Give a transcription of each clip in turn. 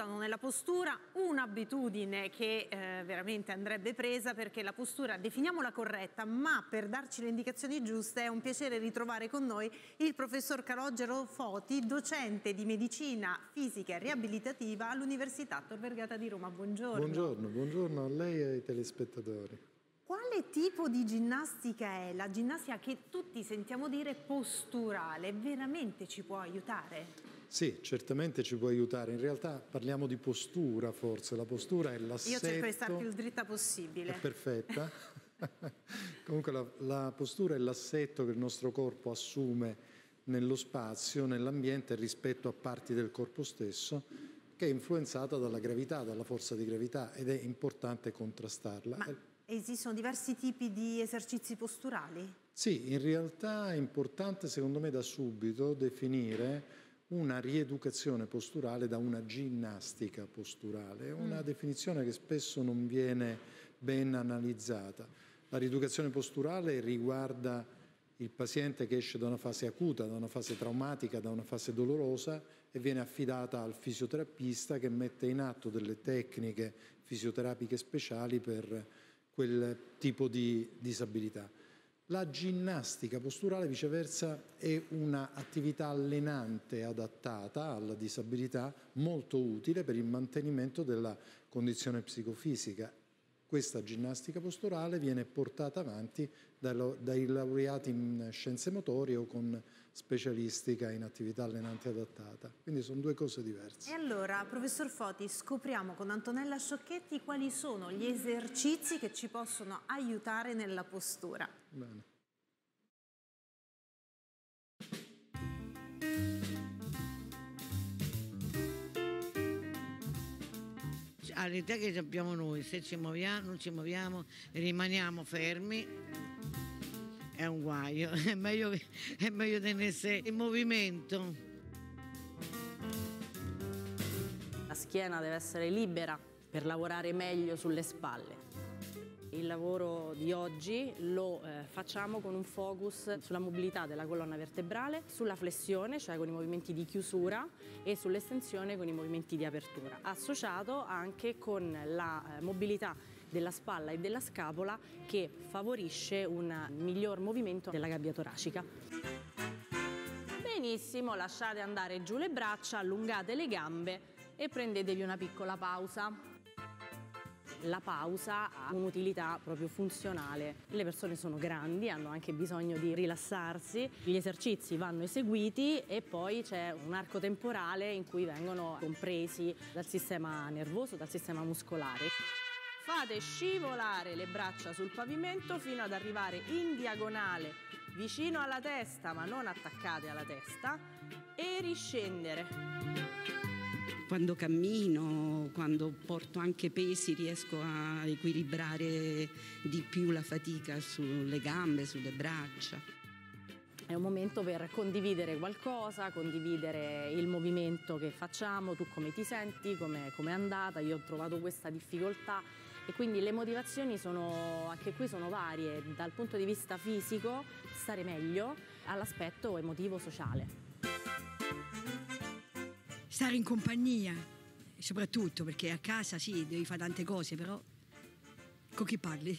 buttano nella postura un'abitudine che eh, veramente andrebbe presa perché la postura, definiamola corretta, ma per darci le indicazioni giuste è un piacere ritrovare con noi il professor Calogero Foti, docente di medicina fisica e riabilitativa all'Università Tor Vergata di Roma. Buongiorno. Buongiorno, buongiorno a lei e ai telespettatori. Quale tipo di ginnastica è? La ginnastica che tutti sentiamo dire posturale, veramente ci può aiutare? Sì, certamente ci può aiutare. In realtà parliamo di postura forse, la postura è l'assetto... Io cerco di stare più dritta possibile. È perfetta. Comunque la, la postura è l'assetto che il nostro corpo assume nello spazio, nell'ambiente rispetto a parti del corpo stesso che è influenzata dalla gravità, dalla forza di gravità ed è importante contrastarla. Ma Esistono diversi tipi di esercizi posturali? Sì, in realtà è importante secondo me da subito definire una rieducazione posturale da una ginnastica posturale, è una mm. definizione che spesso non viene ben analizzata. La rieducazione posturale riguarda il paziente che esce da una fase acuta, da una fase traumatica, da una fase dolorosa e viene affidata al fisioterapista che mette in atto delle tecniche fisioterapiche speciali per quel tipo di disabilità. La ginnastica posturale viceversa è un'attività allenante adattata alla disabilità molto utile per il mantenimento della condizione psicofisica questa ginnastica posturale viene portata avanti dai laureati in scienze motorie o con specialistica in attività allenante adattata. Quindi sono due cose diverse. E allora, professor Foti, scopriamo con Antonella Sciocchetti quali sono gli esercizi che ci possono aiutare nella postura. Bene. All'età che abbiamo noi, se ci muoviamo, non ci muoviamo, rimaniamo fermi, è un guaio, è meglio, è meglio tenersi in movimento. La schiena deve essere libera per lavorare meglio sulle spalle. Il lavoro di oggi lo eh, facciamo con un focus sulla mobilità della colonna vertebrale, sulla flessione, cioè con i movimenti di chiusura e sull'estensione con i movimenti di apertura, associato anche con la eh, mobilità della spalla e della scapola che favorisce un miglior movimento della gabbia toracica. Benissimo, lasciate andare giù le braccia, allungate le gambe e prendetevi una piccola pausa la pausa ha un'utilità proprio funzionale. Le persone sono grandi, hanno anche bisogno di rilassarsi, gli esercizi vanno eseguiti e poi c'è un arco temporale in cui vengono compresi dal sistema nervoso, dal sistema muscolare. Fate scivolare le braccia sul pavimento fino ad arrivare in diagonale vicino alla testa, ma non attaccate alla testa, e riscendere quando cammino, quando porto anche pesi, riesco a equilibrare di più la fatica sulle gambe, sulle braccia. È un momento per condividere qualcosa, condividere il movimento che facciamo, tu come ti senti, come è andata, io ho trovato questa difficoltà e quindi le motivazioni sono, anche qui sono varie, dal punto di vista fisico, stare meglio, all'aspetto emotivo-sociale stare in compagnia, soprattutto perché a casa sì, devi fare tante cose, però con chi parli?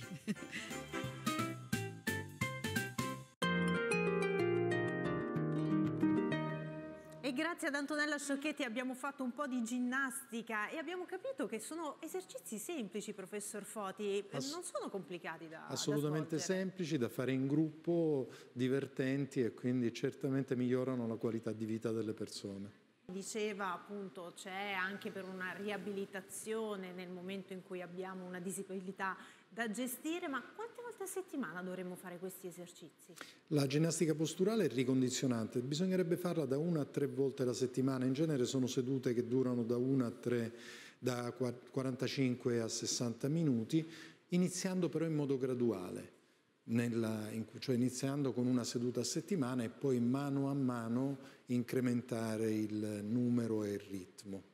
E grazie ad Antonella Sciocchetti abbiamo fatto un po' di ginnastica e abbiamo capito che sono esercizi semplici, professor Foti, Ass non sono complicati da Assolutamente da semplici, da fare in gruppo, divertenti e quindi certamente migliorano la qualità di vita delle persone. Diceva appunto c'è anche per una riabilitazione nel momento in cui abbiamo una disabilità da gestire, ma quante volte a settimana dovremmo fare questi esercizi? La ginnastica posturale è ricondizionante, bisognerebbe farla da una a tre volte alla settimana, in genere sono sedute che durano da una a tre, da 45 a 60 minuti, iniziando però in modo graduale nella, cioè iniziando con una seduta a settimana e poi mano a mano incrementare il numero e il ritmo.